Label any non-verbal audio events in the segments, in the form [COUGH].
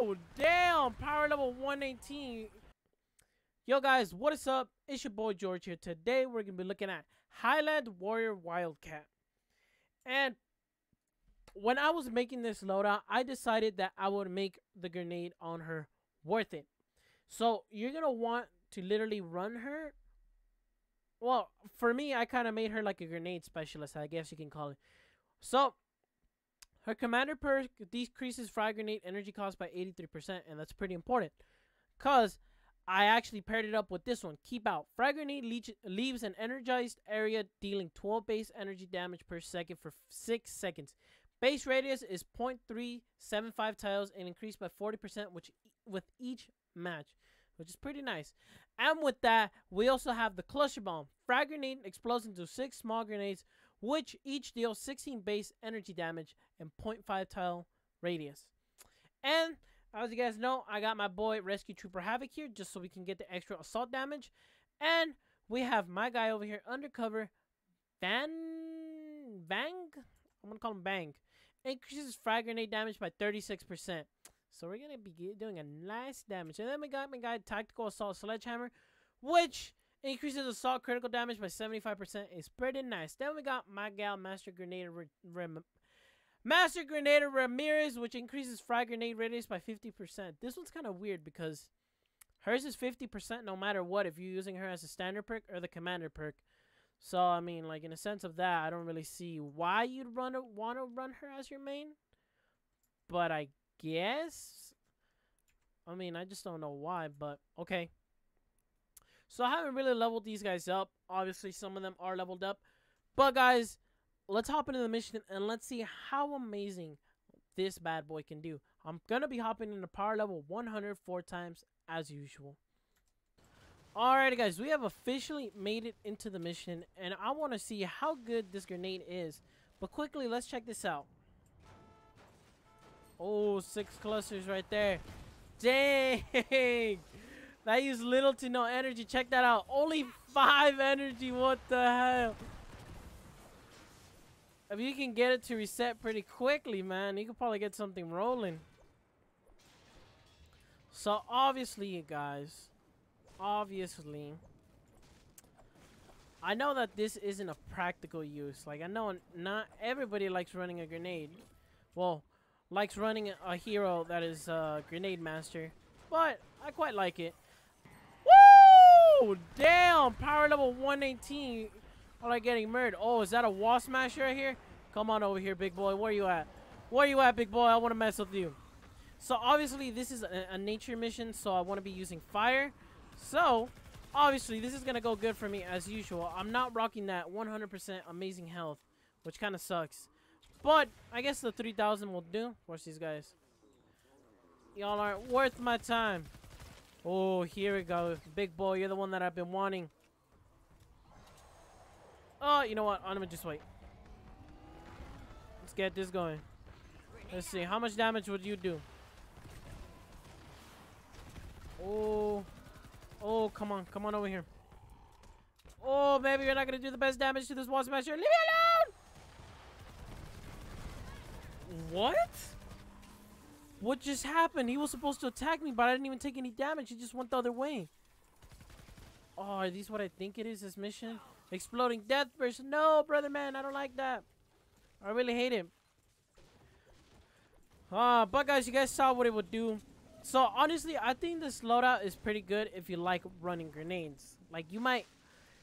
Woo! Damn! Power level 118. Yo guys, what is up? It's your boy George here. Today we're going to be looking at Highland Warrior Wildcat. And when I was making this loadout, I decided that I would make the grenade on her worth it. So you're going to want to literally run her. Well, for me, I kind of made her like a grenade specialist, I guess you can call it. So her commander perk decreases frag grenade energy cost by 83%, and that's pretty important. Because I actually paired it up with this one. Keep out. Frag grenade leaves an energized area dealing 12 base energy damage per second for 6 seconds. Base radius is 0.375 tiles and increased by 40% which, with each match, which is pretty nice. And with that, we also have the cluster bomb. Frag grenade explodes into 6 small grenades which each deal 16 base energy damage and 0.5 tile radius. And as you guys know, I got my boy Rescue Trooper Havoc here just so we can get the extra assault damage. And we have my guy over here, Undercover Van... Bang? I'm to call him Bang. Increases frag grenade damage by 36%. So we're to be doing a nice damage. And then we got my guy Tactical Assault Sledgehammer, which Increases assault critical damage by 75% is pretty nice. Then we got my gal Master Grenadier Master Grenadier Ramirez, which increases frag grenade radius by 50%. This one's kind of weird because hers is 50% no matter what if you're using her as a standard perk or the commander perk. So, I mean, like, in a sense of that, I don't really see why you'd run want to run her as your main. But I guess... I mean, I just don't know why, but okay. So I haven't really leveled these guys up. Obviously, some of them are leveled up. But guys, let's hop into the mission and let's see how amazing this bad boy can do. I'm going to be hopping into power level 104 times as usual. Alrighty guys, we have officially made it into the mission and I want to see how good this grenade is. But quickly, let's check this out. Oh, six clusters right there. Dang! [LAUGHS] That used little to no energy. Check that out. Only five energy. What the hell? If you can get it to reset pretty quickly, man, you could probably get something rolling. So, obviously, you guys, obviously, I know that this isn't a practical use. Like, I know not everybody likes running a grenade. Well, likes running a hero that is a grenade master. But, I quite like it. Oh, damn. Power level 118. All I getting murdered. Oh, is that a wall smasher right here? Come on over here, big boy. Where are you at? Where are you at, big boy? I want to mess with you. So, obviously, this is a, a nature mission, so I want to be using fire. So, obviously, this is going to go good for me as usual. I'm not rocking that 100% amazing health, which kind of sucks. But, I guess the 3,000 will do. Watch these guys? Y'all aren't worth my time. Oh, here we go. Big boy, you're the one that I've been wanting. Oh, you know what? I'm gonna just wait. Let's get this going. Let's see. How much damage would you do? Oh. Oh, come on. Come on over here. Oh, maybe you're not gonna do the best damage to this wall smasher. Leave me alone! What? What just happened? He was supposed to attack me, but I didn't even take any damage. He just went the other way. Oh, are these what I think it is, this mission? Exploding death burst. No, brother man, I don't like that. I really hate him. Uh, but guys, you guys saw what it would do. So, honestly, I think this loadout is pretty good if you like running grenades. Like, you might...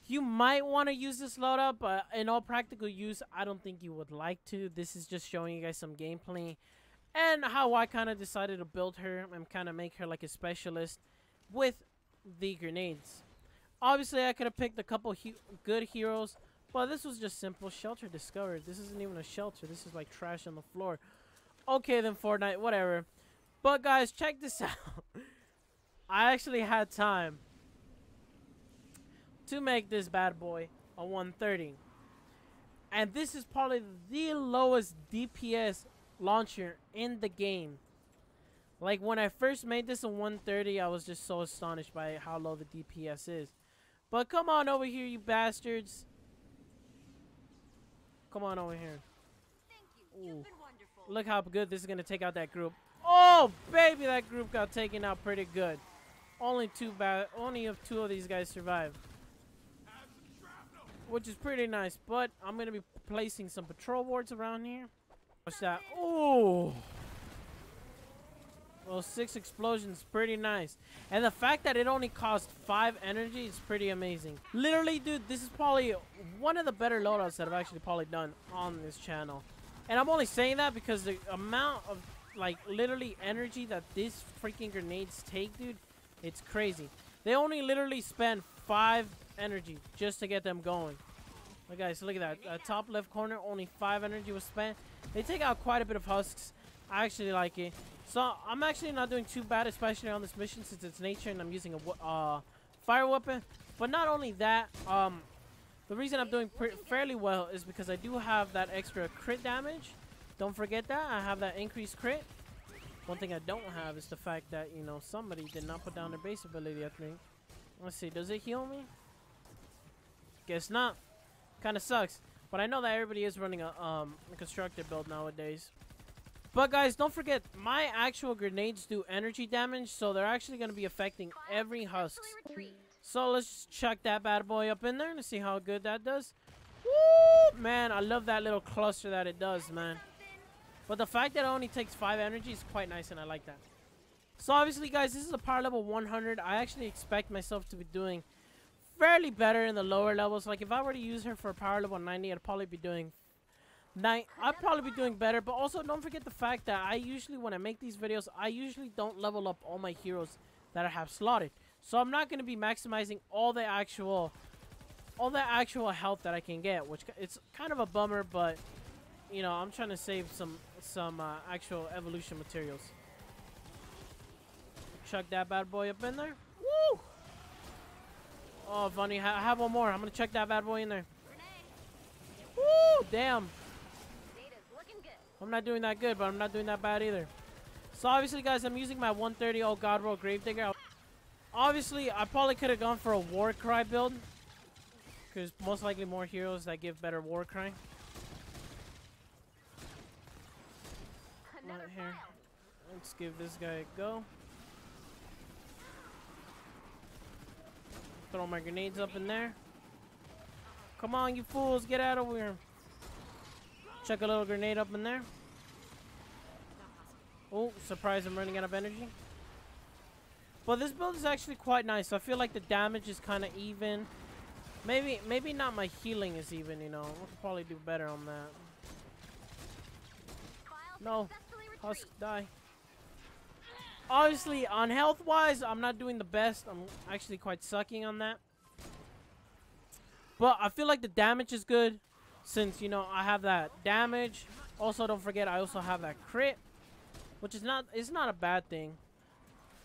You might want to use this loadout, but in all practical use, I don't think you would like to. This is just showing you guys some gameplay and how I kind of decided to build her and kind of make her like a specialist with the grenades. Obviously, I could have picked a couple he good heroes, but this was just simple. Shelter discovered. This isn't even a shelter. This is like trash on the floor. Okay, then Fortnite, whatever. But guys, check this [LAUGHS] out. I actually had time to make this bad boy a 130. And this is probably the lowest DPS launcher in the game. Like when I first made this in 130, I was just so astonished by how low the DPS is. But come on over here, you bastards. Come on over here. Look how good this is going to take out that group. Oh, baby, that group got taken out pretty good. Only two bad. Only of two of these guys survived, which is pretty nice. But I'm gonna be placing some patrol wards around here. What's that? Oh. Well, six explosions, pretty nice. And the fact that it only cost five energy is pretty amazing. Literally, dude, this is probably one of the better loadouts that I've actually probably done on this channel. And I'm only saying that because the amount of, like, literally energy that these freaking grenades take, dude, it's crazy. They only literally spend five energy just to get them going. Look, guys, look at that. Uh, top left corner, only five energy was spent. They take out quite a bit of husks. I actually like it. So I'm actually not doing too bad, especially on this mission since it's nature and I'm using a uh, fire weapon. But not only that, um, the reason I'm doing fairly well is because I do have that extra crit damage. Don't forget that. I have that increased crit. One thing I don't have is the fact that, you know, somebody did not put down their base ability, I think. Let's see. Does it heal me? Guess not. Kind of sucks. But I know that everybody is running a, um, a constructor build nowadays. But guys, don't forget, my actual grenades do energy damage, so they're actually going to be affecting every husk. So let's chuck that bad boy up in there and see how good that does. Woo! Man, I love that little cluster that it does, man. But the fact that it only takes 5 energy is quite nice, and I like that. So obviously, guys, this is a power level 100. I actually expect myself to be doing fairly better in the lower levels. Like, if I were to use her for power level 90, I'd probably be doing Nine, I'd probably be doing better, but also don't forget the fact that I usually, when I make these videos, I usually don't level up all my heroes that I have slotted. So I'm not going to be maximizing all the actual, all the actual health that I can get, which it's kind of a bummer, but you know, I'm trying to save some, some uh, actual evolution materials. Chuck that bad boy up in there. Oh, funny. I have one more. I'm going to check that bad boy in there. Woo! Damn. I'm not doing that good, but I'm not doing that bad either. So obviously, guys, I'm using my 130 Old God Roll Gravedigger. Obviously, I probably could have gone for a War Cry build. Because most likely more heroes that give better War Cry. Right here. Let's give this guy a go. Throw my grenades up in there. Come on, you fools, get out of here. Chuck a little grenade up in there. Oh, surprise, I'm running out of energy. But this build is actually quite nice. I feel like the damage is kind of even. Maybe maybe not my healing is even, you know. Could probably do better on that. No. Husk, die. Obviously, on health-wise, I'm not doing the best. I'm actually quite sucking on that. But I feel like the damage is good since, you know, I have that damage. Also, don't forget, I also have that crit, which is not, it's not a bad thing.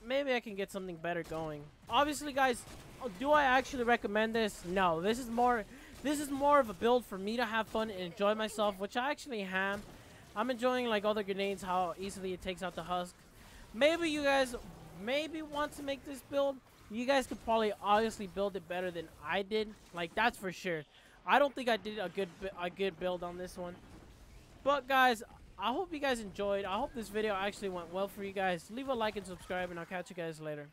Maybe I can get something better going. Obviously, guys, oh, do I actually recommend this? No, this is more, this is more of a build for me to have fun and enjoy myself, which I actually am. I'm enjoying, like, all the grenades, how easily it takes out the husk. Maybe you guys maybe want to make this build. You guys could probably obviously build it better than I did. Like, that's for sure. I don't think I did a good a good build on this one. But guys, I hope you guys enjoyed. I hope this video actually went well for you guys. Leave a like and subscribe, and I'll catch you guys later.